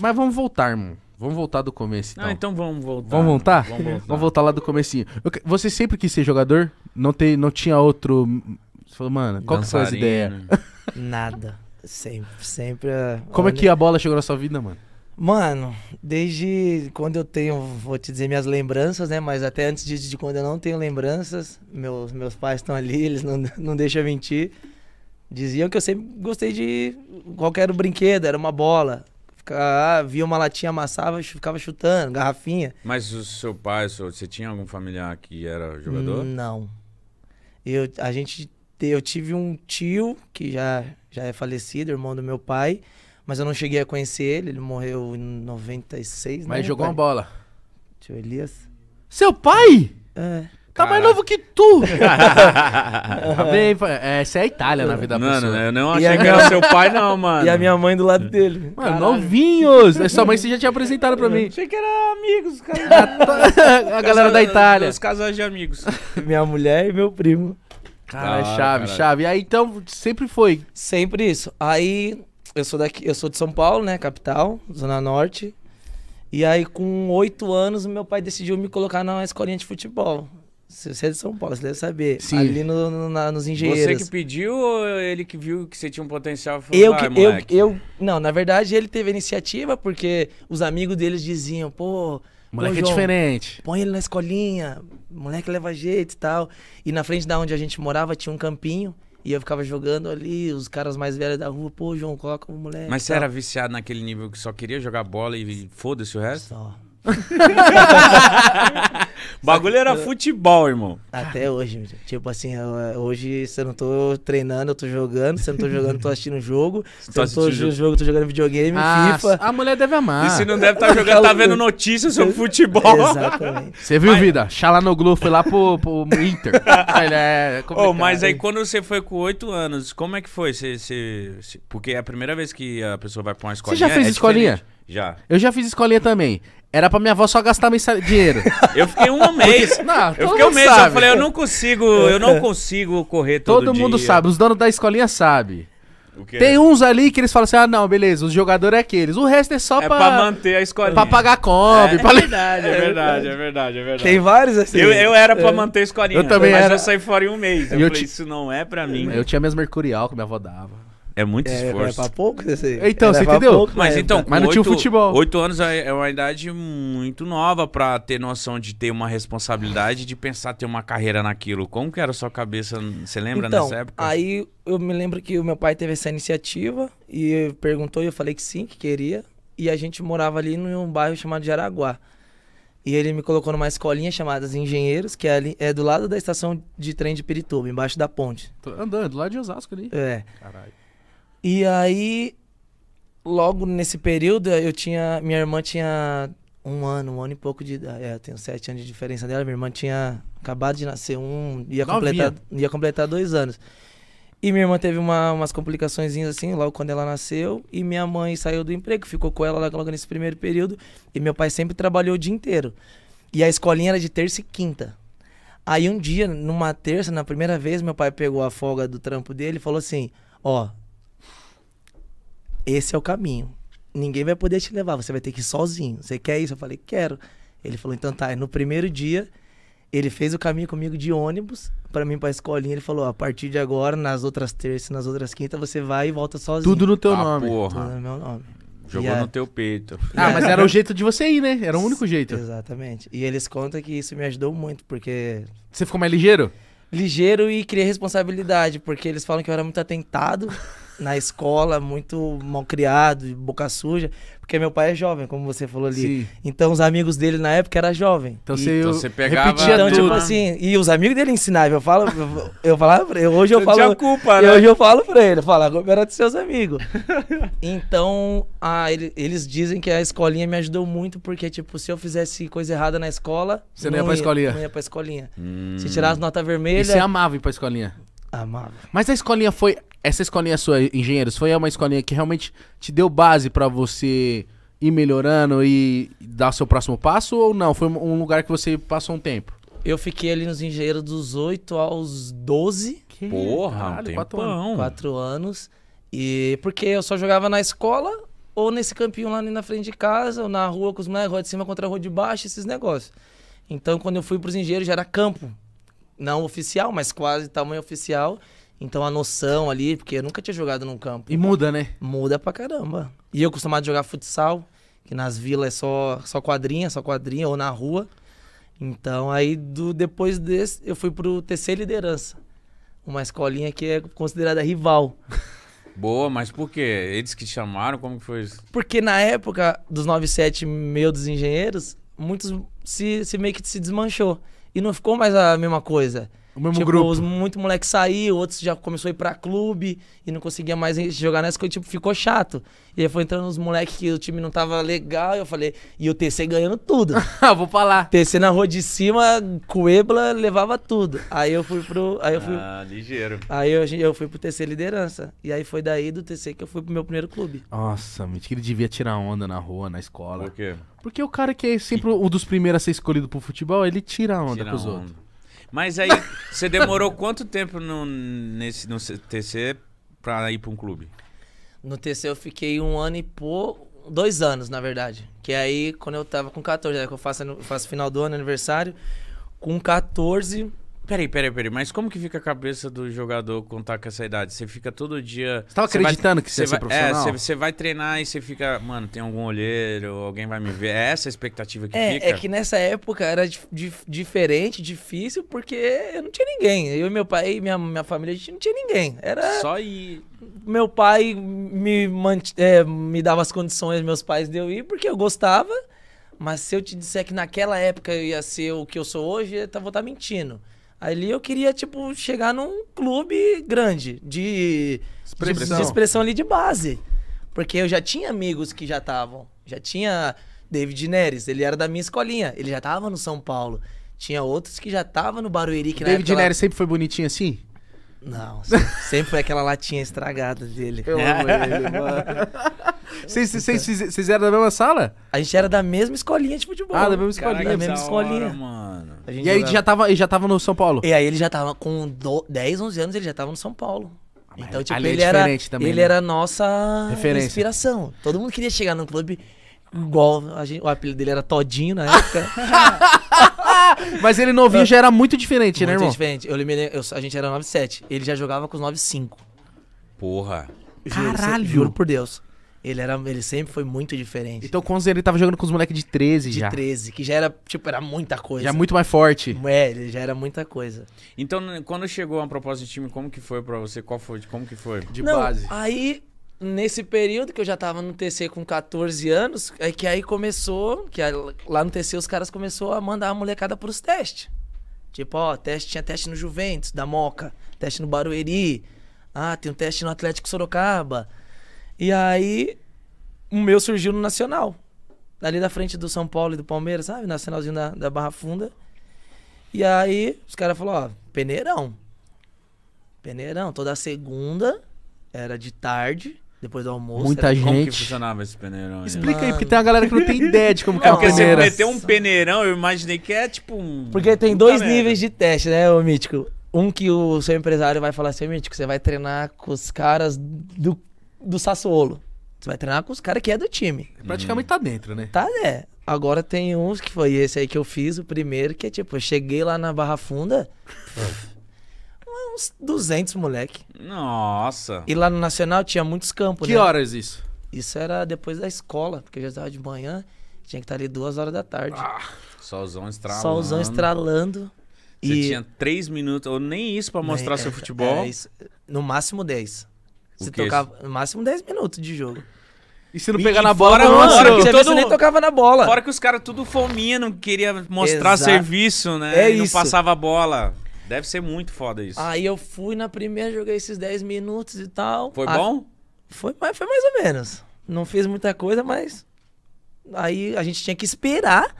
Mas vamos voltar, irmão. Vamos voltar do começo, então. Ah, então vamos voltar. Vamos voltar? Vamos voltar. Vamos voltar lá do comecinho. Eu Você sempre quis ser jogador? Não, te, não tinha outro... Você falou, mano, qual que foi as ideias? Nada. Sempre, sempre. Como é onde- que a bola chegou na sua vida, mano? Mano, desde quando eu tenho, vou te dizer minhas lembranças, né? Mas até antes de, de quando eu não tenho lembranças, meus, meus pais estão ali, eles não, não deixam mentir. Diziam que eu sempre gostei de qualquer brinquedo, era uma bola. Ficava, ah, via uma latinha, amassava, e ficava chutando, garrafinha. Mas o seu pai, o seu- você tinha algum familiar que era jogador? Não. Eu, a gente, te- eu tive um tio que já, já é falecido, irmão do meu pai, mas eu não cheguei a conhecer ele, ele morreu em 96, Mas né, jogou pai? uma bola. Tio Elias. Seu pai? É. Tá mais novo que tu. tá bem. Essa é a Itália na vida da Mano, pessoa. eu não E achei a que era seu pai, não, mano. E a minha mãe do lado dele. Mano, novinhos. É Sua mãe você já tinha apresentado pra mim. Achei que era amigos, cara. a galera da Itália. Os casais de amigos. Minha mulher e meu primo. Cara, Ah, chave, caralho. chave. Aí então sempre foi. Sempre isso. Aí eu sou daqui, eu sou de São Paulo, né, capital, zona norte. E aí com oito anos meu pai decidiu me colocar na escolinha de futebol. Você é de São Paulo, você deve saber. Sim. Ali no, no- na- nos Você engenheiros. que pediu ou ele que viu que você tinha um potencial e falou, Eu, vai, que, eu, moleque? eu, não, na verdade ele teve a iniciativa porque os amigos deles diziam, pô, Moleque pô, é João, diferente. põe ele na escolinha, moleque leva jeito e tal. E na frente da onde a gente morava tinha um campinho e eu ficava jogando ali, os caras mais velhos da rua, pô, João, coloca o moleque. Mas você era viciado naquele nível que só queria jogar bola e foda-se o resto? Só. O bagulho era futebol, irmão. Até hoje, tipo assim, eu- hoje se eu não tô treinando, eu tô jogando, se eu não tô jogando, eu tô assistindo jogo, se eu tá não tô assistindo jogo, eu tô jogando videogame, Ah, FIFA. a mulher deve amar. E se não deve estar jogando, tá vendo notícias sobre futebol. Exatamente. Você viu, vida? Xalanoglu foi lá pro, pro Inter. Ele é Ô, complicado. mas aí quando você foi com 8 anos, como é que foi? Você, você- você- Porque é a primeira vez que a pessoa vai pra uma escolinha. já fez é escolinha? diferente. Já. Eu já fiz escolinha também. Era pra minha avó só gastar mensal... dinheiro. Eu fiquei um mês. Não, Eu fiquei um mundo mês, eu sabe. falei, eu não consigo, eu não consigo correr todo, Todo mundo dia. sabe, os donos da escolinha sabem. Tem uns ali que eles falam assim: ah, não, beleza, os jogadores é aqueles. O resto é só É pra, pra manter a escolinha. pra pagar Kombi. É, pra- é verdade, é verdade, é verdade, é verdade. Tem vários assim. Eu, eu era pra manter a escolinha. Eu também mas era. eu saí fora em um mês. Eu, eu falei, ti- isso não é pra mim. Eu tinha minhas mercurial que minha avó dava. É muito É, é esforço. pra pouco esse. Então, era você entendeu? pouco, Mas né? então, Mas não tinha o oito- futebol. Oito anos é é uma idade muito nova pra ter noção de ter uma responsabilidade de pensar ter uma carreira naquilo. Como que era a sua cabeça? Você lembra então, nessa época? Aí eu me lembro que o meu pai teve essa iniciativa e perguntou e eu falei que sim, que queria. E a gente morava ali num bairro chamado de Araguá. E ele me colocou numa escolinha chamada Engenheiros, que é, ali, é do lado da estação de trem de Pirituba, embaixo da ponte. Tô andando, do lado de Osasco ali. É. Caralho. E aí, logo nesse período, eu tinha. Minha irmã tinha um ano, um ano e pouco de idade. É, eu tenho sete anos de diferença dela. Minha irmã tinha acabado de nascer um. Ia, Novinha. completar, ia completar dois anos. E minha irmã teve uma, umas complicações assim, logo quando ela nasceu. E minha mãe saiu do emprego, ficou com ela logo nesse primeiro período. E meu pai sempre trabalhou o dia inteiro. E a escolinha era de terça e quinta. Aí um dia, numa terça, na primeira vez, meu pai pegou a folga do trampo dele e falou assim: Ó, esse é o caminho. Ninguém vai poder te levar, você vai ter que ir sozinho. Você quer isso? Eu falei, quero. Ele falou, então tá. E no primeiro dia, ele fez o caminho comigo de ônibus pra mim pra escolinha. Ele falou, a partir de agora, nas outras terças, nas outras quintas, você vai e volta sozinho. Tudo no teu Ah, nome. Tudo porra. no meu nome. Jogou a- no teu peito. Ah, mas era o jeito de você ir, né? Era o único jeito. Exatamente. E eles contam que isso me ajudou muito, porque Você ficou mais ligeiro? ligeiro e criei responsabilidade, porque eles falam que eu era muito atentado na escola, muito mal criado, boca suja, porque meu pai é jovem, como você falou ali. Sim. Então os amigos dele na época era jovem. Então você, Então você pegava- repetia então, tudo. tipo assim, e os amigos dele ensinavam, eu falo, eu, eu falava pra ele, hoje eu Você falo, tinha culpa, né? hoje eu falo pra ele, eu falo, agora era dos seus amigos. então, ah, ele- eles dizem que a escolinha me ajudou muito, porque, tipo, se eu fizesse coisa errada na escola... Você não ia pra escolinha? Não ia pra escolinha. Hum. Se tirasse nota vermelha... E você amava ir pra escolinha. Amava. Mas a escolinha foi. Essa escolinha sua, engenheiros, foi uma escolinha que realmente te deu base pra você ir melhorando e dar seu próximo passo? Ou não? Foi um lugar que você passou um tempo? Eu fiquei ali nos engenheiros dos 8 aos 12, Porra, um quatro anos. 4 anos. E porque eu só jogava na escola ou nesse campinho lá ali na frente de casa, ou na rua com os moleques, rua de cima contra a rua de baixo, esses negócios. Então, quando eu fui pros engenheiros, já era campo. Não oficial, mas quase tamanho oficial. Então, a noção ali, porque eu nunca tinha jogado num campo. E muda, né? Muda pra caramba. E eu acostumado a jogar futsal, que nas vilas é só, só quadrinha, só quadrinha, ou na rua. Então, aí, do, depois desse, eu fui pro TC Liderança. Uma escolinha que é considerada rival. Boa, mas por quê? Eles que te chamaram? Como que foi isso? Porque na época dos 97 meu dos engenheiros, muitos se, se meio que se desmanchou. E não ficou mais a mesma coisa. O mesmo tipo, grupo. os muito moleque saiu, outros já começou a ir pra clube e não conseguia mais jogar nessa coisa, tipo, ficou chato. E aí foi entrando uns moleques que o time não tava legal, e eu falei, e o TC ganhando tudo. Ah, vou falar. TC na rua de cima, Cuebla levava tudo. Aí eu fui pro. Aí eu fui. Ah, ligeiro. Aí eu, eu fui pro TC Liderança. E aí foi daí do TC que eu fui pro meu primeiro clube. Nossa, mentira que ele devia tirar onda na rua, na escola. Por quê? Porque o cara que é sempre o dos primeiros a ser escolhido pro futebol, ele tira a onda Tira com os onda. outros. Mas aí, você demorou quanto tempo no, nesse, no TC pra ir pra um clube? No TC eu fiquei um ano e pouco. Dois anos, na verdade. Que aí, quando eu tava com 14, aí que eu faço, eu faço final do ano, aniversário. Com 14. Peraí, peraí, peraí. Mas como que fica a cabeça do jogador tá com essa idade? Você fica todo dia. Você tava vai- acreditando que você ia ser vai, profissional? É, você, você vai treinar e você fica, mano, tem algum olheiro, alguém vai me ver. É essa a expectativa que É, fica? é que nessa época era dif- dif- diferente, difícil, porque eu não tinha ninguém. Eu e meu pai e minha, minha família, a gente não tinha ninguém. Era. Só ir. Meu pai me, mant- é, me dava as condições, meus pais de eu ir, porque eu gostava. Mas se eu te disser que naquela época eu ia ser o que eu sou hoje, eu vou estar mentindo. Ali eu queria, tipo, chegar num clube grande, de Expressão. de, de expressão ali de base. Porque eu já tinha amigos que já estavam. Já tinha David Neres, ele era da minha escolinha, ele já tava no São Paulo. Tinha outros que já tava no Barueri, que na David Neres sempre foi bonitinho assim? Não, se- sempre foi aquela latinha estragada dele. Eu amo ele, mano. Vocês, eram da mesma sala? A gente era da mesma escolinha de futebol. Ah, da mesma Caraca, escolinha. da mesma escolinha. hora, mano. A gente E aí jogava- já tava, ele já tava no São Paulo? E aí ele já tava com do- 10, 11 anos, ele já tava no São Paulo. mas Então, tipo, é ele era, diferente também, ele né? era a nossa Referência. inspiração. Todo mundo queria chegar num clube igual a gente, o apelido dele era Todinho na época. Mas ele novinho já era muito diferente, né, Muito irmão? diferente. Eu, eliminei- eu- a gente era 9-7. Ele já jogava com os 9-5. Porra. Juro, Caralho! Juro por Deus. Ele, era, ele sempre foi muito diferente. Então com 11 ele tava jogando com os moleques de 13 de já. 13, que já era, tipo, era muita coisa. Já muito mais forte. É, ele já era muita coisa. Então, quando chegou a proposta de time, como que foi pra você? Qual foi? Como que foi? De Não, base. aí, nesse período que eu já tava no TC com 14 anos, é que aí começou, que aí lá no TC os caras começou a mandar a molecada pros testes. Tipo, ó, teste, tinha teste no Juventus, da Moca, teste no Barueri, ah, tem um teste no Atlético Sorocaba. E aí, o meu surgiu no Nacional. Ali da frente do São Paulo e do Palmeiras, sabe? Nacionalzinho da, da Barra Funda. E aí, os caras falaram, ó, peneirão. Peneirão, toda segunda, era de tarde, depois do almoço. Muita era- gente. Como que funcionava esse peneirão? aí? Explica aí, Mano. porque tem uma galera que não tem ideia de como que É é uma porque você meteu um peneirão, eu imaginei que é tipo um. Porque tem Puta dois merda. níveis de teste, né, ô Mítico? Um que o seu empresário vai falar assim, Mítico, você vai treinar com os caras do, do Sassuolo. Você vai treinar com os caras que é do time. Praticamente tá dentro, né? Tá, é. Agora tem uns que foi esse aí que eu fiz, o primeiro, que é tipo, eu cheguei lá na Barra Funda, uns 200 moleque. Nossa. E lá no Nacional tinha muitos campos, Que né? horas isso? Isso era depois da escola, porque eu já estava de manhã, tinha que estar ali duas horas da tarde. Solzão estralando. Solzão estralando. Você e tinha três minutos, ou nem isso pra mostrar É, seu é, futebol. é isso. no máximo 10. Você tocava no máximo 10 minutos de jogo. E se não pegar e na bola, fora- não fora lançou. que Você todo se nem mundo- tocava na bola. Fora que os caras tudo fominha, não queria mostrar Exato. serviço, né? É E não isso. passava a bola. Deve ser muito foda isso. Aí eu fui na primeira, joguei esses 10 minutos e tal. Foi Ah, bom? Foi, mas foi mais ou menos. Não fiz muita coisa, mas aí a gente tinha que esperar,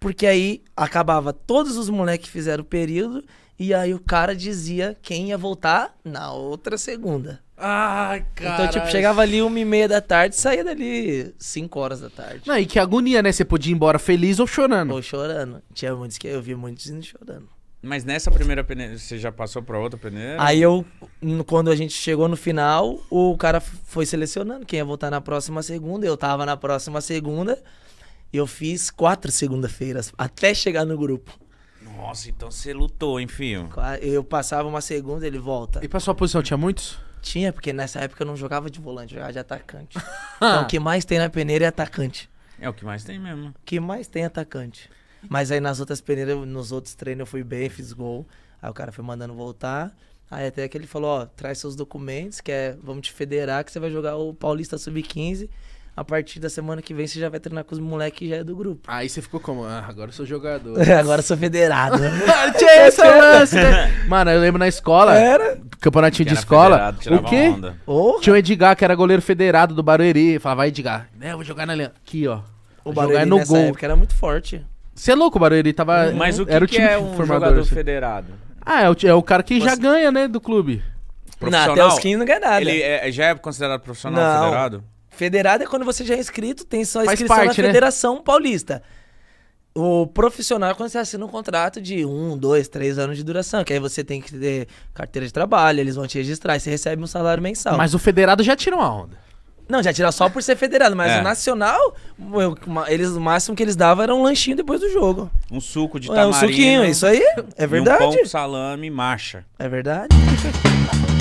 porque aí acabava todos os moleques que fizeram o período e aí o cara dizia quem ia voltar na outra segunda. Ai, cara. Então, tipo, chegava ali uma e meia da tarde, saía dali 5 horas da tarde. Não, e que agonia, né? Você podia ir embora feliz ou chorando. Ou chorando. Tinha muitos que eu vi muitos indo chorando. Mas nessa primeira peneira, você já passou pra outra peneira? Aí eu, quando a gente chegou no final, o cara foi selecionando quem ia voltar na próxima segunda. Eu tava na próxima segunda. E eu fiz quatro segunda-feiras até chegar no grupo. Nossa, então você lutou, hein, filho? Qua- Eu passava uma segunda, ele volta. E pra sua posição, tinha muitos? Tinha, porque nessa época eu não jogava de volante, eu jogava de atacante. então o que mais tem na peneira é atacante. É o que mais tem mesmo. O que mais tem é atacante. Mas aí nas outras peneiras, nos outros treinos eu fui bem, fiz gol. Aí o cara foi mandando voltar. Aí até que ele falou, ó, traz seus documentos, que é, vamos te federar, que você vai jogar o Paulista Sub-15. A partir da semana que vem você já vai treinar com os moleques que já é do grupo. Aí você ficou como? Ah, agora eu sou jogador. Agora eu sou federado. Tinha esse lance, né? Mano, eu lembro na escola, Era. campeonatinho Que de era escola. O quê? onda. Tinha o Edgar, que era goleiro federado do Barueri. Falava, vai, Edgar. É, eu vou jogar na linha. Aqui, ó. o Vou Barueri jogar no nessa gol. época era muito forte. Você é louco, o Barueri tava. Mas o que, era o que time é um formador. jogador assim. federado? Ah, é o, é o cara que já Você- ganha, né, do clube. Não, até os 15 não ganha nada. Ele é- já é considerado profissional Não. federado? Federado é quando você já é inscrito, tem sua Faz inscrição parte, na né? Federação Paulista. O profissional é quando você assina um contrato de um, dois, três anos de duração, que aí você tem que ter carteira de trabalho, eles vão te registrar e você recebe um salário mensal. Mas o federado já tira uma onda. Não, já tira só por ser federado, mas É. o nacional, eles, o máximo que eles davam era um lanchinho depois do jogo. Um suco de É, um suquinho, isso aí é E um pão verdade. salame, marcha. É verdade.